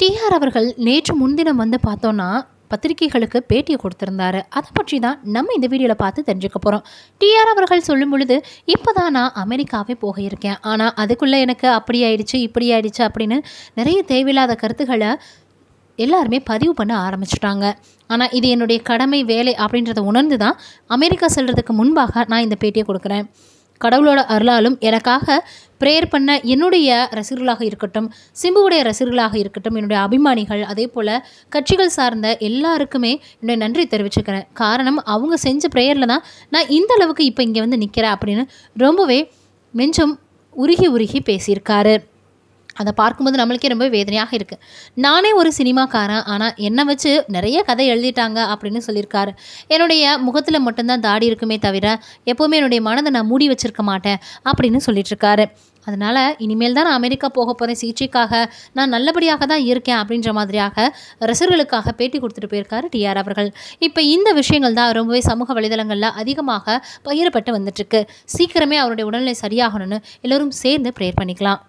TR அவர்கள் நேற்று முன்தினம் வந்து பார்த்தோன்னா பத்திரிகைகளுக்கு பேட்டியை கொடுத்துருந்தாரு. அதை பற்றி தான் நம்ம இந்த வீடியோவில் பார்த்து தெரிஞ்சுக்க போகிறோம் டிஆர் அவர்கள் சொல்லும் பொழுது இப்போ தான் நான் அமெரிக்காவே போக இருக்கேன் ஆனால் அதுக்குள்ளே எனக்கு அப்படி ஆயிடுச்சு இப்படி ஆயிடுச்சு அப்படின்னு நிறைய தேவையில்லாத கருத்துக்களை எல்லாருமே பதிவு பண்ண ஆரம்பிச்சிட்டாங்க. ஆனால் இது என்னுடைய கடமை வேலை அப்படின்றத உணர்ந்து தான் அமெரிக்கா செல்கிறதுக்கு முன்பாக நான் இந்த பேட்டியை கொடுக்குறேன். கடவுளோட அருளாலும் எனக்காக ப்ரேயர் பண்ண என்னுடைய ரசிகர்களாக இருக்கட்டும் சிம்புவுடைய ரசிகர்களாக இருக்கட்டும் என்னுடைய அபிமானிகள் அதே போல் கட்சிகள் சார்ந்த எல்லாருக்குமே என்னுடைய நன்றி தெரிவிச்சுக்கிறேன். காரணம் அவங்க செஞ்ச ப்ரேயரில் தான் நான் இந்த அளவுக்கு இப்போ இங்கே வந்து நிற்கிறேன் அப்படின்னு ரொம்பவே நெஞ்சம் உருகி உருகி பேசியிருக்காரு. அதை பார்க்கும்போது நம்மளுக்கே ரொம்ப வேதனையாக இருக்குது நானே ஒரு சினிமாக்காரன். ஆனால் என்னை வச்சு நிறைய கதை எழுதிட்டாங்க அப்படின்னு சொல்லியிருக்காரு. என்னுடைய முகத்தில் மட்டும்தான் தாடி இருக்குமே தவிர எப்போவுமே என்னுடைய மனதை நான் மூடி வச்சிருக்க மாட்டேன் அப்படின்னு சொல்லிட்டுருக்காரு. அதனால் இனிமேல் தான் நான் அமெரிக்கா போக போகிறேன் சிகிச்சைக்காக நான் நல்லபடியாக தான் இருக்கேன் அப்படின்ற மாதிரியாக ரசிகர்களுக்காக பேட்டி கொடுத்துட்டு போயிருக்காரு டிஆர் அவர்கள். இப்போ இந்த விஷயங்கள் தான் ரொம்பவே சமூக வலைதளங்களில் அதிகமாக பகிரப்பட்டு வந்துட்டுருக்கு. சீக்கிரமே அவருடைய உடல்நிலை சரியாகணும்னு எல்லோரும் சேர்ந்து ப்ரேயர் பண்ணிக்கலாம்.